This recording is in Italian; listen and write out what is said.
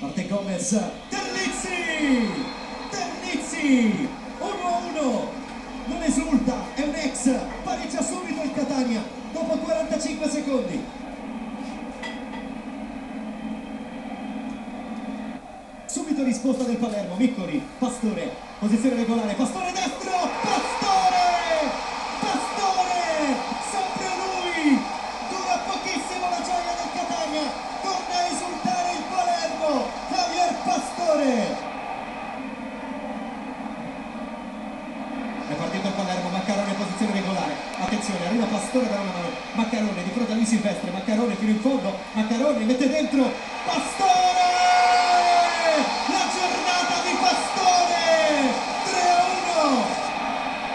Parte Gomez, Terlizzi! Terlizzi! 1-1! Non esulta, è un ex, pareggia subito il Catania dopo 45 secondi. Subito risposta del Palermo, Miccoli, Pastore, posizione regolare, Pastore destro, Attenzione, arriva Pastore da una mano. Maccarone di fronte a lui Silvestre. Maccarone fino in fondo. Maccarone mette dentro. Pastore!